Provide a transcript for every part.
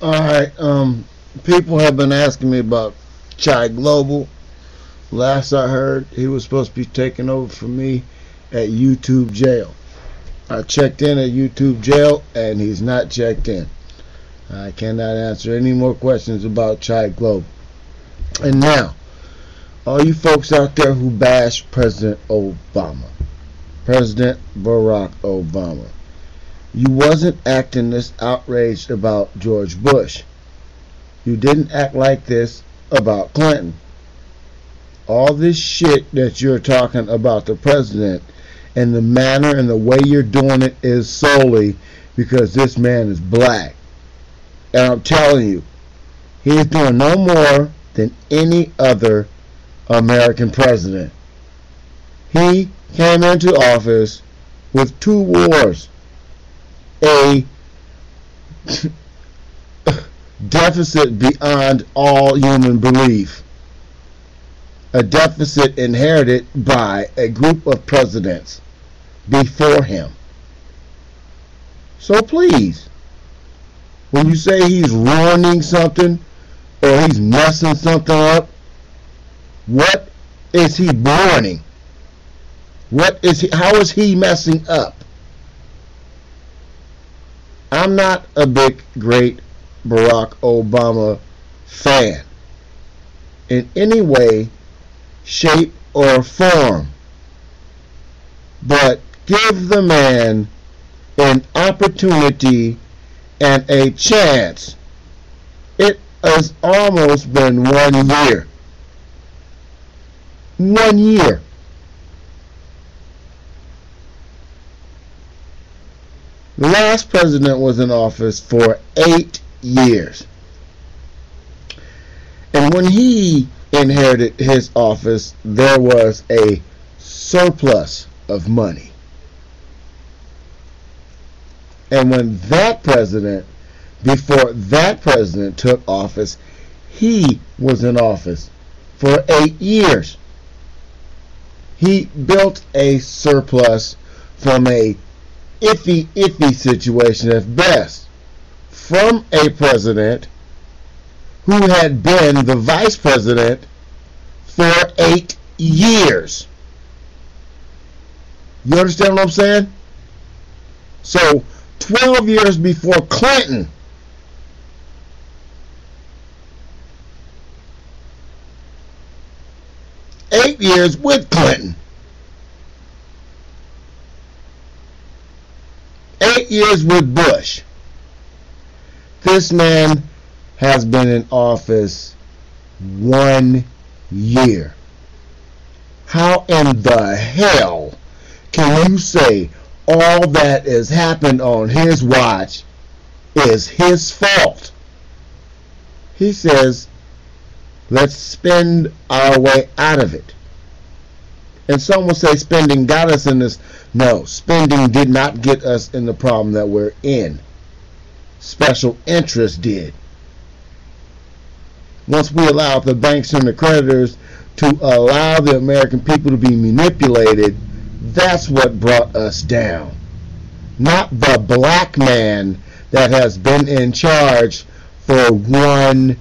All right. Um, people have been asking me about ChiGlobal. Last I heard, he was supposed to be taking over for me at YouTube jail. I checked in at YouTube jail, and he's not checked in. I cannot answer any more questions about ChiGlobal. And now, all you folks out there who bash President Obama, President Barack Obama, you wasn't acting this outraged about George Bush. You didn't act like this about Clinton. All this shit that you're talking about the president and the manner and the way you're doing it is solely because this man is black. And I'm telling you, he is doing no more than any other American president. He came into office with two wars a deficit beyond all human belief. A deficit inherited by a group of presidents before him. So please, when you say he's ruining something or he's messing something up, what is he ruining? What is he, how is he messing up? I'm not a big, great Barack Obama fan in any way, shape, or form. But give the man an opportunity and a chance. It has almost been one year. One year. Last president was in office for eight years. And when he inherited his office, there was a surplus of money. And when that president, before that president took office, he was in office for eight years. He built a surplus from a iffy, iffy situation at best from a president who had been the vice president for eight years. You understand what I'm saying? So, 12 years before Clinton, eight years with Clinton. Eight years with Bush. This man has been in office one year. How in the hell can you say all that has happened on his watch is his fault? He says, let's spend our way out of it. And some will say spending got us in this. No, spending did not get us in the problem that we're in. Special interest did. Once we allowed the banks and the creditors to allow the American people to be manipulated, that's what brought us down. Not the black man that has been in charge for one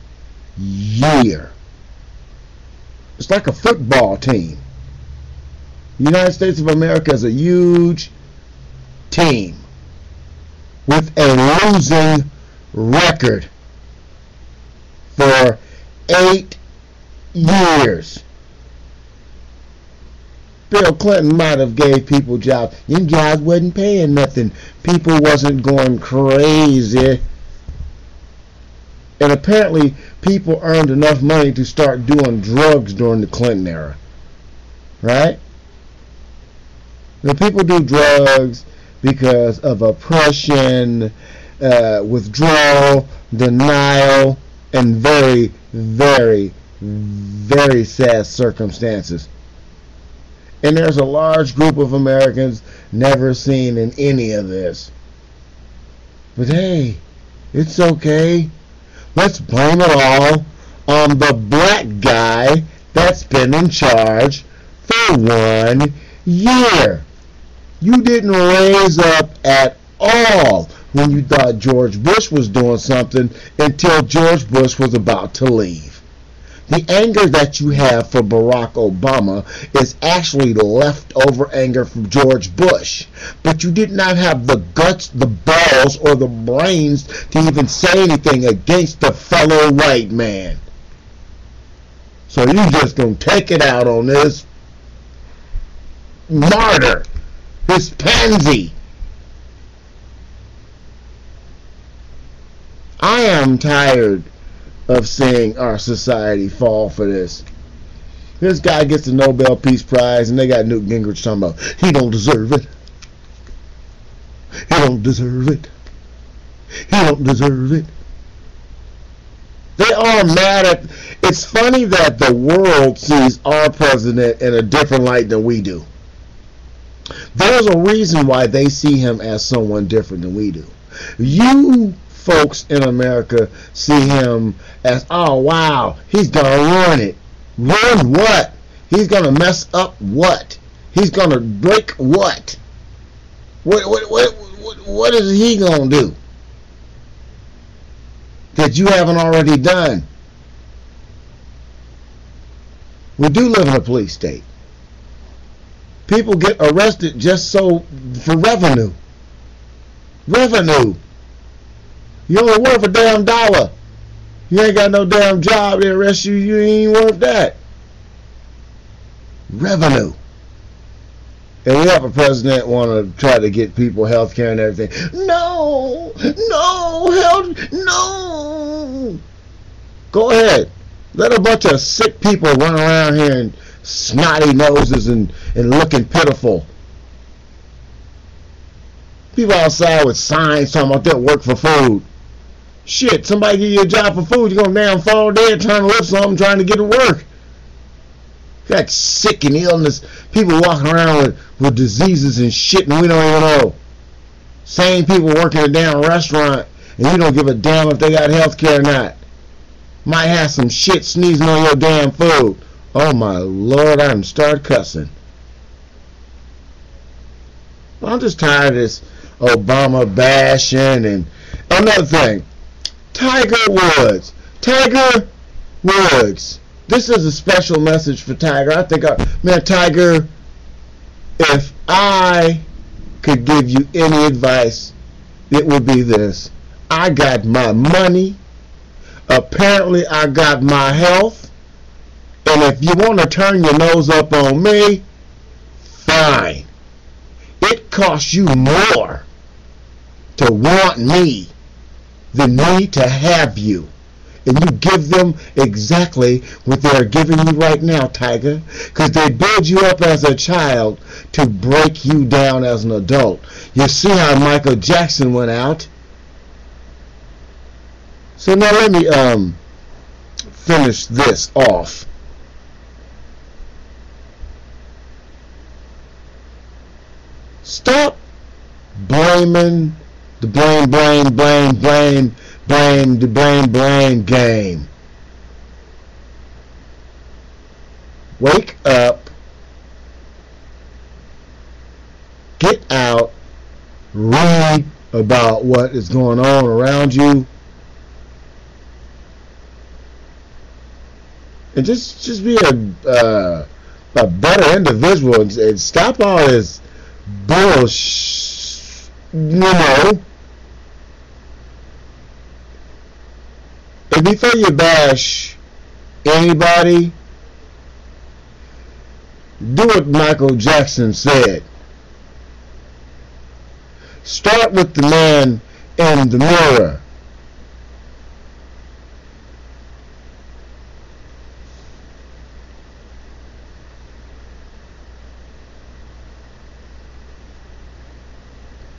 year. It's like a football team. The United States of America is a huge team with a losing record for eight years. Bill Clinton might have gave people jobs. Them jobs wasn't paying nothing. People wasn't going crazy. And apparently people earned enough money to start doing drugs during the Clinton era. Right? The people do drugs because of oppression, uh, withdrawal, denial, and very, very, very sad circumstances. And there's a large group of Americans never seen in any of this. But hey, it's okay. Let's blame it all on the black guy that's been in charge for one year. You didn't raise up at all when you thought George Bush was doing something until George Bush was about to leave. The anger that you have for Barack Obama is actually leftover anger from George Bush. But you did not have the guts, the balls, or the brains to even say anything against the fellow white man. So you just gonna take it out on this martyr, this pansy. I am tired of seeing our society fall for this. This guy gets the Nobel Peace Prize, and they got Newt Gingrich talking about he don't deserve it. He don't deserve it. He don't deserve it. They are mad at. It's funny that the world sees our president in a different light than we do. There's a reason why they see him as someone different than we do. You folks in America see him as, oh wow, he's gonna ruin it. Ruin what? He's gonna mess up what? He's gonna break what? What what what what, what is he gonna do that you haven't already done? We do live in a police state. People get arrested just so for revenue. Revenue. You only worth a damn dollar. You ain't got no damn job. They arrest you. You ain't worth that. Revenue. And we have a president want to try to get people health care and everything. No, no, health, no. Go ahead. Let a bunch of sick people run around here and snotty noses and, and looking pitiful. People outside with signs talking about they work for food. Shit, somebody give you a job for food, you're gonna damn fall dead trying to lift something, trying to get to work. Got sick and illness, people walking around with, with diseases and shit and we don't even know. Same people working a damn restaurant and you don't give a damn if they got health care or not. Might have some shit sneezing on your damn food. Oh my lord, I'm start cussing. I'm just tired of this Obama bashing and another thing. Tiger Woods. Tiger Woods. This is a special message for Tiger. I think, I, man, Tiger, if I could give you any advice, it would be this. I got my money. Apparently, I got my health. And if you want to turn your nose up on me, fine. It costs you more to want me than me to have you. And you give them exactly what they're giving you right now, Tiger. Because they build you up as a child to break you down as an adult. You see how Michael Jackson went out. So now let me um, finish this off. Stop blaming the blame, blame, blame, blame, blame, the blame, blame game. Wake up. Get out. Read about what is going on around you. And just just be a uh, a better individual and, and stop all this bullshit you know, if before you bash anybody, do what Michael Jackson said. Start with the man in the mirror.